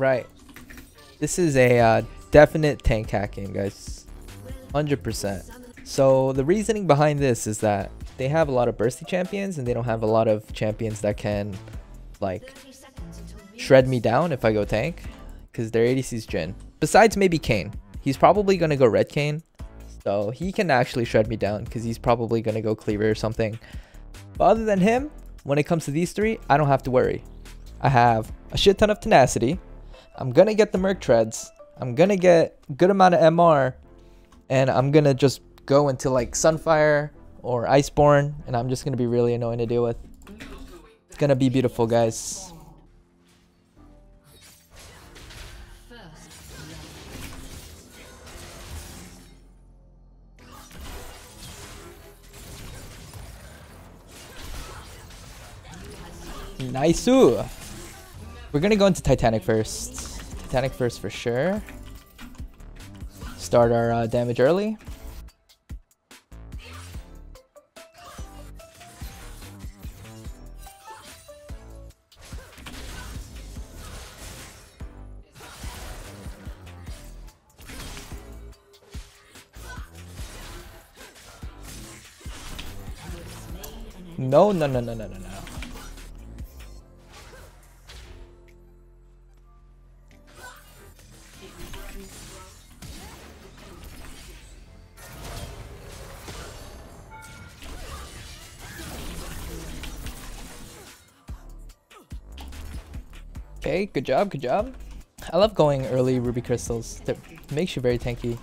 Right. This is a uh, definite tank Kat game, guys. 100%. So the reasoning behind this is that they have a lot of bursty champions and they don't have a lot of champions that can like shred me down if I go tank because their ADC's Jhin. Besides maybe Kayn. He's probably going to go red Kayn. So he can actually shred me down because he's probably going to go cleaver or something. But other than him, when it comes to these three, I don't have to worry. I have a shit ton of tenacity. I'm to get the Merc Treads. I'm to get good amount of MR. And I'm to just go into like Sunfire or Iceborn. And I'm just to be really annoying to deal with. It's to be beautiful, guys. Nice. We're gonna go into Titanic first. Titanic first for sure. Start our uh, damage early. No, no, no, no, no, no, no. Okay, good job, good job. I love going early Ruby Crystals. That makes you very tanky.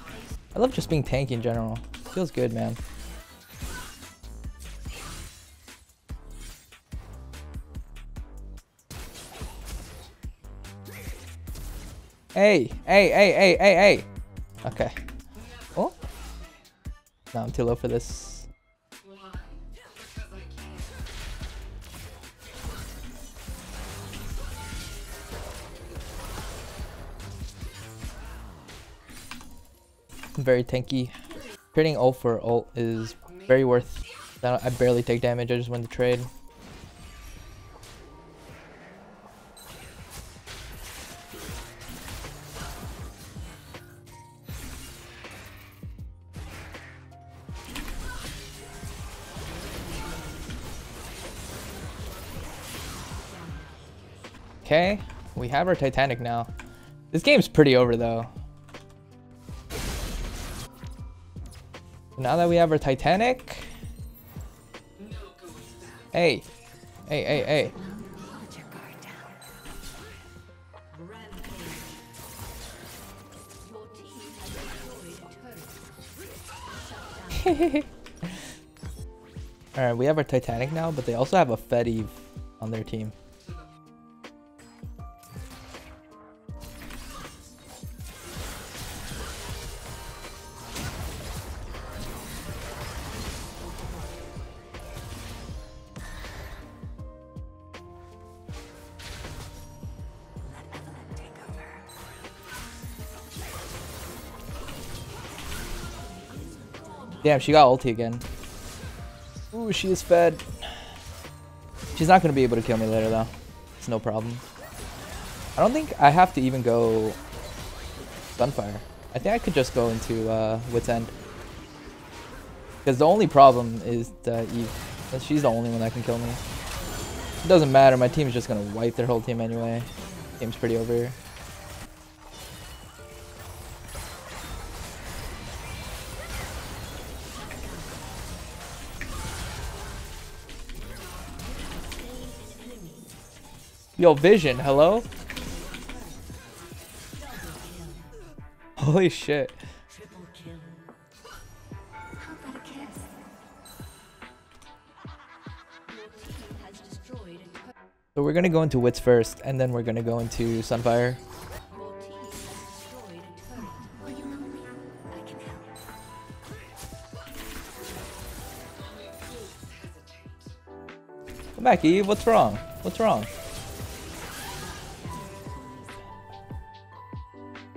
I love just being tanky in general. Feels good, man. Hey, hey, hey, hey, hey, hey. Okay. Oh. No, I'm too low for this. Very tanky. Trading ult for ult is very worth. I barely take damage. I just win the trade. Okay, we have our Titanic now. This game's pretty over though. Now that we have our Titanic. Hey. Hey, hey, hey. Alright, we have our Titanic now, but they also have a Eve on their team. Damn, she got ulti again. Ooh, she is fed. She's not going to be able to kill me later, though. It's no problem. I don't think I have to even go Sunfire. I think I could just go into uh, Wit's End. Because the only problem is that Eve. She's the only one that can kill me. It doesn't matter. My team is just going to wipe their whole team anyway. Game's pretty over Yo, Vision, hello? Holy shit. So we're gonna go into Wits first, and then we're gonna go into Sunfire. Come back, Eve. What's wrong? What's wrong?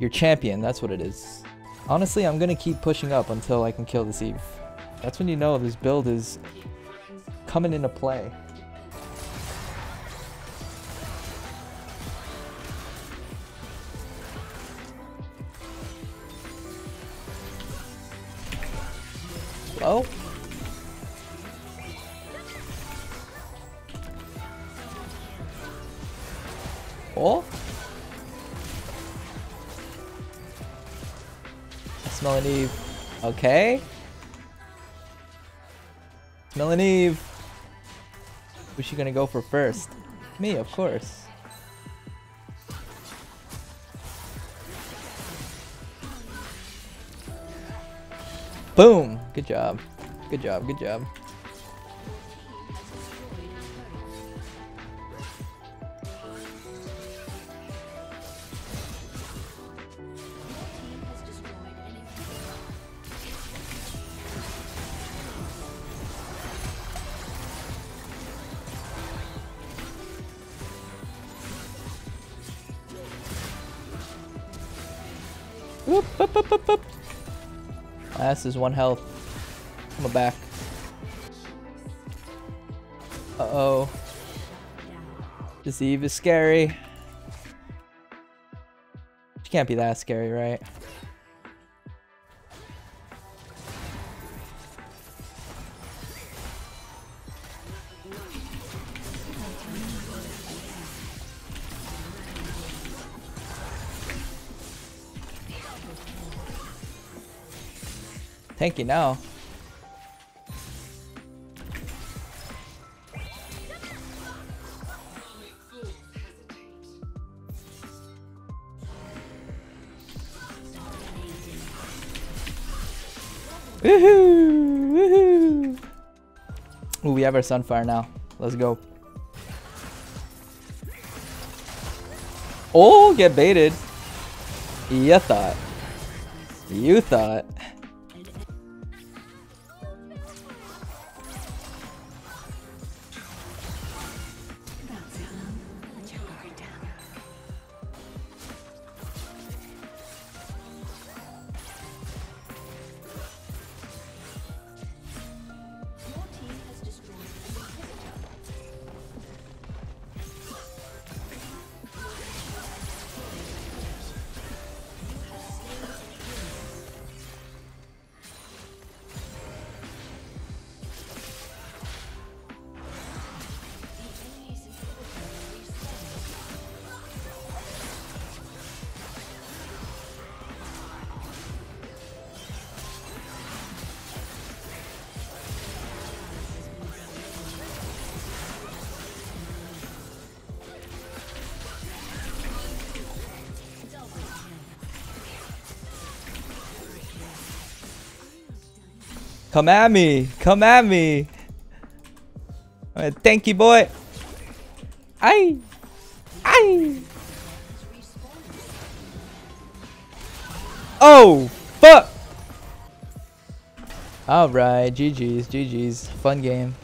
Your champion, that's what it is. Honestly, I'm gonna keep pushing up until I can kill this Eve. That's when you know this build is coming into play. Oh. Oh. Melanie. Okay. Melanie. Who's she gonna go for first? Me, of course. Boom! Good job. Good job, good job. Whoop, whoop, whoop, whoop, whoop. Last is one health. Come back. Uh-oh. This Eve is scary. She can't be that scary, right? Thank you now. Woohoo! Woohoo! Ooh, we have our Sunfire now. Let's go. Oh, get baited. You thought. You thought. Come at me. Come at me. Right, thank you, boy. Aye. Aye. Oh, fuck. Alright, GG's, GG's. Fun game.